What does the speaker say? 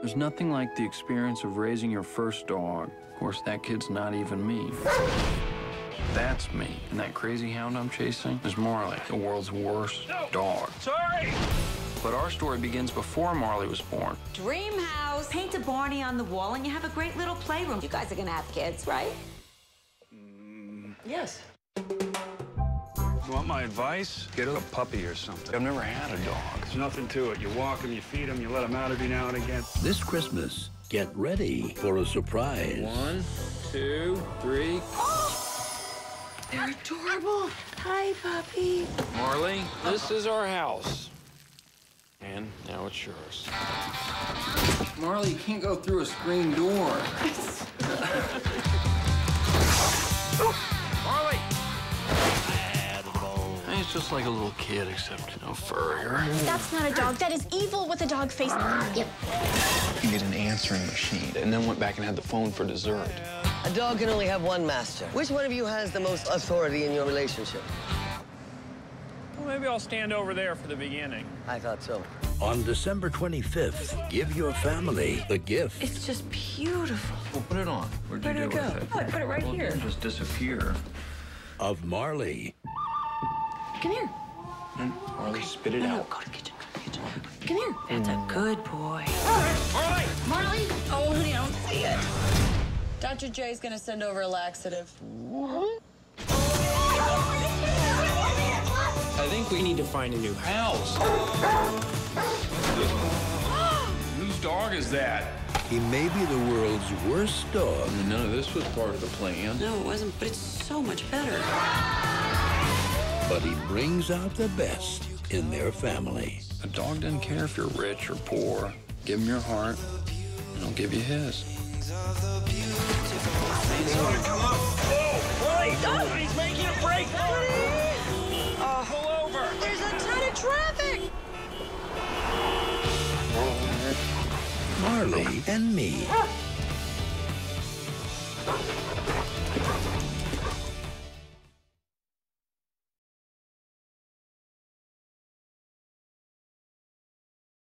There's nothing like the experience of raising your first dog. Of course, that kid's not even me. That's me. And that crazy hound I'm chasing is Marley, the world's worst No. dog. Sorry! But our story begins before Marley was born. Dream house. Paint a Barney on the wall and you have a great little playroom. You guys are gonna have kids, right? Yes. You want my advice? Get a puppy or something. I've never had a dog. There's nothing to it. You walk them, you feed them, you let them out every now and again. This Christmas, get ready for a surprise. One, two, three. They're adorable. Hi, puppy. Marley, this is our house. And now it's yours. Marley, you can't go through a screen door. just like a little kid, except no furrier. That's not a dog. That is evil with a dog face. Yep. You get an answering machine, and then went back and had the phone for dessert. A dog can only have one master. Which one of you has the most authority in your relationship? Well, maybe I'll stand over there for the beginning. I thought so. On December 25th, give your family the gift. It's just beautiful. Well, put it on. Where'd you Where'd do it with go? it? Oh, I put it right well, here. didn't just disappear. of Marley. Come here. Hmm? Marley, spit it No, no, out. go to the kitchen. Go to the kitchen. Come here. That's a hmm. good boy. Marley! Marley. Oh, honey, I don't see it. Dr. J's gonna send over a laxative. I think we need to find a new house. Whose dog is that? He may be the world's worst dog, None of this was part of the plan. No, it wasn't, but it's so much better. But he brings out the best in their family. A dog doesn't care if you're rich or poor. Give him your heart, and he'll give you his. He's making a break for it! Pull over! There's a ton of traffic. Marley and me.